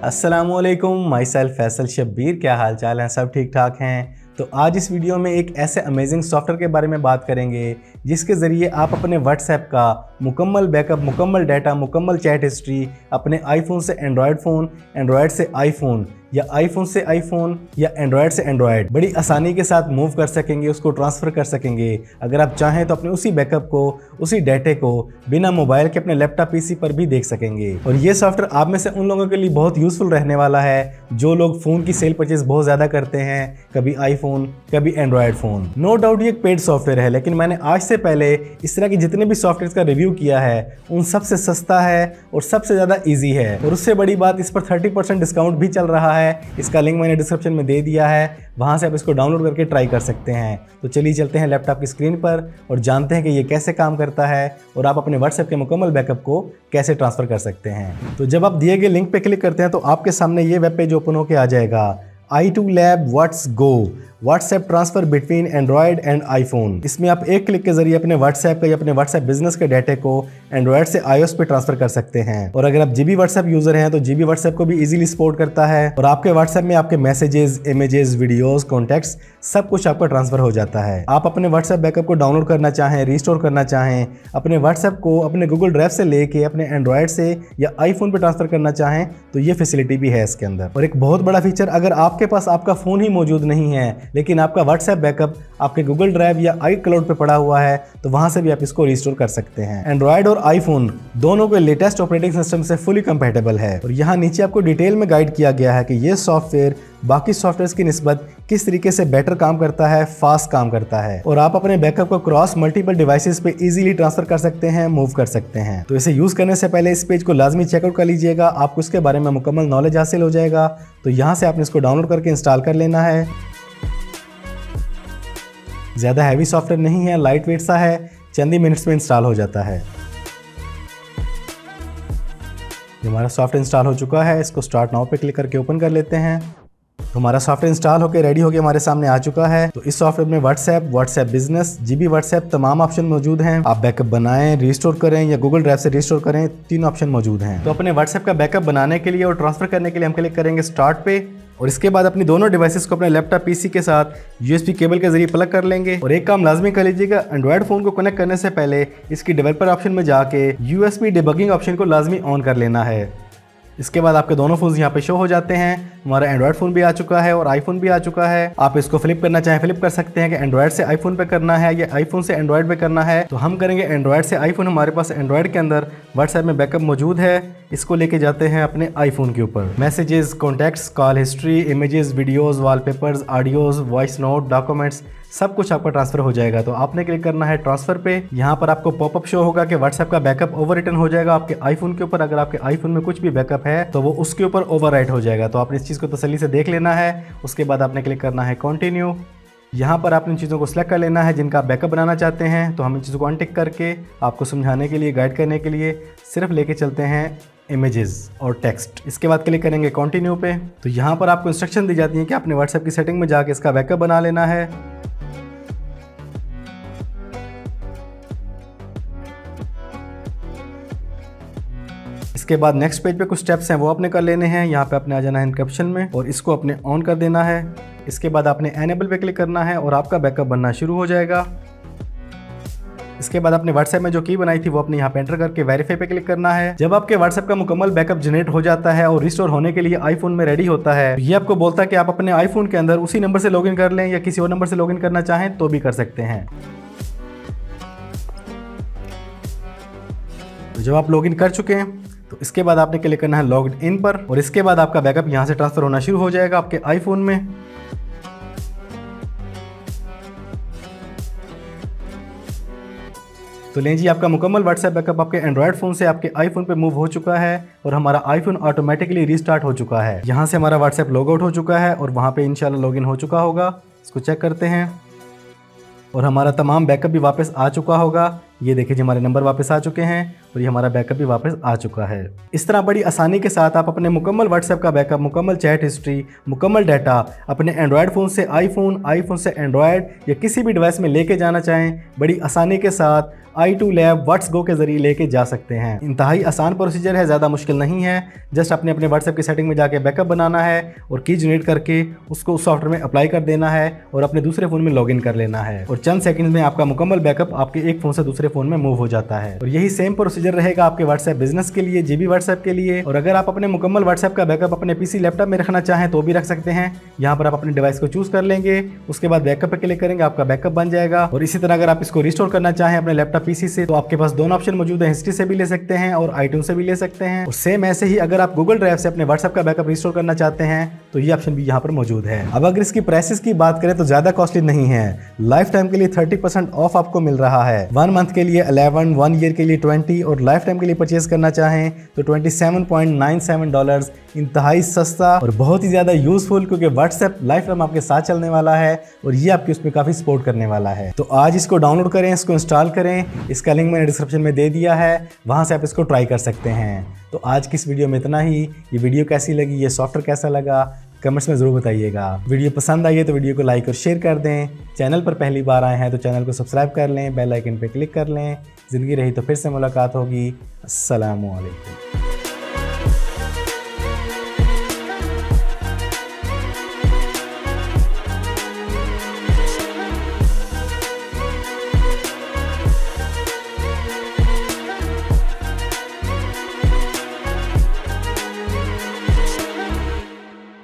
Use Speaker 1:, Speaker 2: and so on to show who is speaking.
Speaker 1: वालेकुम my self Faisal Shabbir क्या हाल चाल हैं? सब ठीक ठाक हैं? तो आज इस वीडियो में एक ऐसे अमेजिंग सॉफ्टवेयर के बारे में बात करेंगे, जिसके ज़रिए आप अपने व्हाट्सएप का मुकम्मल बैकअप मुकम्मल डाटा मुकम्मल चैट हिस्ट्री अपने आईफोन से एंड्रॉयड फ़ोन एंड्रॉयड से आईफोन या आईफोन से आईफोन या एंड्रॉयड से एंड्रॉयड बड़ी आसानी के साथ मूव कर सकेंगे, उसको ट्रांसफ़र कर सकेंगे। अगर आप चाहें तो अपने उसी बैकअप को, उसी डाटे को बिना मोबाइल के अपने लैपटॉप पीसी पर भी देख सकेंगे। और ये सॉफ्टवेयर आप में से उन लोगों के लिए बहुत यूज़फुल रहने वाला है, जो लोग फ़ोन की सेल परचेज बहुत ज़्यादा करते हैं, कभी आईफोन कभी एंड्रॉयड फ़ोन नो डाउट ये पेड सॉफ्टवेयर है, लेकिन मैंने आज से पहले इस तरह के जितने भी सॉफ्टवेयर का रिव्यू किया है, उन सबसे सस्ता है और सबसे ज़्यादा ईजी है। और उससे बड़ी बात, इस पर थर्टी डिस्काउंट भी चल रहा है। इसका लिंक मैंने डिस्क्रिप्शन में दे दिया है, वहाँ से आप इसको डाउनलोड करके ट्राई कर सकते हैं। तो चलिए चलते हैं लैपटॉप की स्क्रीन पर और जानते हैं कि ये कैसे काम करता है और आप अपने व्हाट्सएप के मुकम्मल बैकअप को कैसे ट्रांसफ़र कर सकते हैं। तो जब आप दिए गए लिंक पर क्लिक करते हैं तो आपके सामने ये वेब पेज ओपन होकर आ जाएगा। IToolab WatsGo WhatsApp transfer between Android and iPhone इसमें आप एक क्लिक के ज़रिए अपने व्हाट्सएप या अपने व्हाट्सएप बिज़नेस के डाटे को एंड्रॉयड से आईओएस पे ट्रांसफ़र कर सकते हैं। और अगर आप जीबी व्हाट्सएप यूज़र हैं तो जीबी व्हाट्सएप को भी इजीली सपोर्ट करता है। और आपके व्हाट्सएप में आपके मैसेजेस इमेजेस वीडियोस कॉन्टेक्ट्स सब कुछ आपका ट्रांसफ़र हो जाता है। आप अपने व्हाट्सएप बैकअप को डाउनलोड करना चाहें रिस्टोर करना चाहें, अपने व्हाट्सएप को अपने गूगल ड्राइव से लेके अपने एंड्रॉयड से या आईफोन पे ट्रांसफ़र करना चाहें तो ये फैसिलिटी भी है इसके अंदर। और एक बहुत बड़ा फीचर अगर आपके पास आपका फ़ोन ही मौजूद नहीं है लेकिन आपका व्हाट्सएप बैकअप आपके गूगल ड्राइव या आई क्लाउड पर पड़ा हुआ है तो वहाँ से भी आप इसको रिस्टोर कर सकते हैं। एंड्रॉयड और आईफोन दोनों के लेटेस्ट ऑपरेटिंग सिस्टम से फुली कंपेटेबल है। और यहाँ नीचे आपको डिटेल में गाइड किया गया है कि ये सॉफ्टवेयर बाकी सॉफ्टवेयर की नस्बत किस तरीके से बेटर काम करता है फास्ट काम करता है। और आप अपने बैकअप को क्रॉस मल्टीपल डिवाइसेस पे इजीली ट्रांसफ़र कर सकते हैं मूव कर सकते हैं। तो इसे यूज़ करने से पहले इस पेज को लाजमी चेकआउट कर लीजिएगा, आपको इसके बारे में मुकम्मल नॉलेज हासिल हो जाएगा। तो यहाँ से आपने इसको डाउनलोड करके इंस्टॉल कर लेना है। ज़्यादा हैवी सॉफ्टवेयर नहीं है लाइट वेट सा है, चंद ही मिनट्स में इंस्टॉल हो जाता है। हमारा सॉफ्टवेयर इंस्टॉल हो चुका है, इसको स्टार्ट नाउ पे क्लिक करके ओपन कर लेते हैं। हमारा सॉफ्टवेयर इंस्टॉल होकर रेडी होकर हमारे सामने आ चुका है तो इस सॉफ्टवेयर में WhatsApp WhatsApp business GB WhatsApp तमाम ऑप्शन मौजूद हैं। आप बैकअप बनाएँ रिस्टोर करें या गूगल ड्राइव से रिस्टोर करें, तीन ऑप्शन मौजूद हैं। तो अपने व्हाट्सएप का बैकअप बनाने के लिए और ट्रांसफ़र करने के लिए हम क्लिक करेंगे स्टार्ट पे। और इसके बाद अपनी दोनों डिवाइसेस को अपने लैपटॉप पीसी के साथ यूएसबी केबल के ज़रिए प्लग कर लेंगे। और एक काम लाजमी कर लीजिएगा एंड्रॉयड फ़ोन को कनेक्ट करने से पहले इसकी डेवलपर ऑप्शन में जाके यूएसबी डिबगिंग ऑप्शन को लाजमी ऑन कर लेना है। इसके बाद आपके दोनों फ़ोन यहाँ पे शो हो जाते हैं। हमारा एंड्रॉयड फ़ोन भी आ चुका है और आईफोन भी आ चुका है। आप इसको फ्लिप करना चाहें फ्लिप कर सकते हैं कि एंड्रॉयड से आईफोन पे करना है या आईफोन से एंड्रॉयड पे करना है। तो हम करेंगे एंड्रॉयड से आईफोन हमारे पास एंड्रॉयड के अंदर व्हाट्सएप में बैकअप मौजूद है। इसको लेके जाते हैं अपने आईफोन के ऊपर। Messages contacts call history images videos wallpapers audios voice note documents सब कुछ आपका ट्रांसफ़र हो जाएगा। तो आपने क्लिक करना है ट्रांसफ़र पे। यहाँ पर आपको पॉपअप शो होगा कि व्हाट्सएप का बैकअप ओवर रिटर्न हो जाएगा आपके आईफोन के ऊपर। अगर आपके आईफोन में कुछ भी बैकअप है तो वो उसके ऊपर ओवर हो जाएगा। तो आपने इस चीज़ को तसली से देख लेना है। उसके बाद आपने क्लिक करना है कॉन्टिन्यू यहाँ पर आपने इन चीज़ों को सिलेक्ट कर लेना है जिनका आप बैकअप बनाना चाहते हैं। तो हम इन चीज़ों को अनटिक करके आपको समझाने के लिए गाइड करने के लिए सिर्फ़ लेके चलते हैं। इमेजेस और टेक्स्ट इसके बाद क्लिक करेंगे कंटिन्यू पे। तो यहाँ पर आपको इंस्ट्रक्शन दी जाती है कि आपने व्हाट्सएप की सेटिंग में जाके इसका बैकअप बना लेना है। इसके बाद नेक्स्ट पेज पे कुछ स्टेप्स हैं, वो आपने कर लेने हैं। यहाँ पे आपने आ जाना है इनक्रप्शन में और इसको अपने ऑन कर देना है। इसके बाद आपने एनेबल पे क्लिक करना है और आपका बैकअप बनना शुरू हो जाएगा। इसके बाद आपने व्हाट्सएप में जो की बनाई थी, वो अपने यहाँ पे एंटर करके वेरीफाई पे क्लिक करना है। जब आपके व्हाट्सएप का मुकम्मल बैकअप जनरेट हो जाता है और रिस्टोर होने के लिए आईफोन में रेडी होता है, ये आपको बोलता है कि आप अपने आईफोन के अंदर उसी नंबर से लॉगिन कर लें या किसी और नंबर से लॉगिन करना चाहें तो भी कर सकते हैं। तो जब आप लॉगिन कर चुके हैं तो इसके बाद आपने क्लिक करना है लॉग्ड इन पर और इसके बाद आपका बैकअप यहाँ से ट्रांसफ़र होना शुरू हो जाएगा आपके आईफोन में। तो लें जी, आपका मुकम्मल व्हाट्सएप बैकअप आपके एंड्रॉयड फ़ोन से आपके आईफोन पे मूव हो चुका है और हमारा आईफोन ऑटोमेटिकली रीस्टार्ट हो चुका है। यहाँ से हमारा व्हाट्सएप लॉग आउट हो चुका है और वहाँ पे इंशाल्लाह लॉगिन हो चुका होगा। इसको चेक करते हैं। और हमारा तमाम बैकअप भी वापस आ चुका होगा। ये देखिए जी, हमारे नंबर वापस आ चुके हैं और ये हमारा बैकअप भी वापस आ चुका है। इस तरह बड़ी आसानी के साथ आप अपने मुकम्मल व्हाट्सएप का बैकअप मुकम्मल चैट हिस्ट्री मुकम्मल डाटा अपने एंड्रॉयड फ़ोन से आईफोन आईफोन से एंड्रॉयड या किसी भी डिवाइस में लेके जाना चाहें, बड़ी आसानी के साथ iToolab WatsGo के ज़रिए लेके जा सकते हैं। इंतहाई आसान प्रोसीजर है, ज़्यादा मुश्किल नहीं है। जस्ट अपने अपने व्हाट्सएप की सेटिंग में जाके बैकअप बनाना है और की जनरेट करके उसको उस सॉफ्टवेयर में अप्लाई कर देना है और अपने दूसरे फ़ोन में लॉग कर लेना है। और चंद सेकंड में आपका मुकम्मल बैकअप आपके एक फ़ोन से दूसरे फ़ोन में मूव हो जाता है। और यही सेम प्रोसीजर रहेगा आपके व्हाट्सएप बिज़नेस के लिए जीबी व्हाट्सएप के लिए। और अगर आप अपने मुकम्मल व्हाट्सएप का बैकअप अपने पीसी लैपटॉप में रखना चाहें तो भी रख सकते हैं। यहाँ पर आप अपने डिवाइस को चूज़ कर लेंगे, उसके बाद बैकअप पर क्लिक करेंगे, आपका बैकअप बन जाएगा। और इसी तरह अगर आप इसको रिस्टोर करना चाहें अपने लैपटॉप पीसी से तो आपके पास दोनों ऑप्शन मौजूद है। हिस्ट्री से भी ले सकते हैं और आईट्यून से भी ले सकते हैं। और सेम ऐसे ही अगर आप गूगल ड्राइव से अपने व्हाट्सएप का बैकअप रिस्टोर करना चाहते हैं तो ये ऑप्शन भी यहाँ पर मौजूद है। अब अगर इसकी प्राइसेस की बात करें तो ज़्यादा कॉस्टली नहीं है। लाइफ टाइम के लिए थर्टी ऑफ़ आपको मिल रहा है। वन मंथ के लिए अलेवन वन ईयर के लिए ट्वेंटी और लाइफ टाइम के लिए परचेज करना चाहें तो twenty seven point nine seven dollar इंतहाई सस्ता और बहुत ही ज़्यादा यूजफुल क्योंकि व्हाट्सएप लाइफ टाइम आपके साथ चलने वाला है और ये आपके उसमें काफ़ी सपोर्ट करने वाला है। तो आज इसको डाउनलोड करें, इसको इंस्टॉल करें। इसका लिंक मैंने डिस्क्रिप्शन में दे दिया है, वहाँ से आप इसको ट्राई कर सकते हैं। तो आज की इस वीडियो में इतना ही। ये वीडियो कैसी लगी? ये सॉफ्टवेयर कैसा लगा? कमेंट्स में ज़रूर बताइएगा। वीडियो पसंद आई है तो वीडियो को लाइक और शेयर कर दें। चैनल पर पहली बार आए हैं तो चैनल को सब्सक्राइब कर लें, बेल आइकन पर क्लिक कर लें। ज़िंदगी रही तो फिर से मुलाकात होगी। असलकुम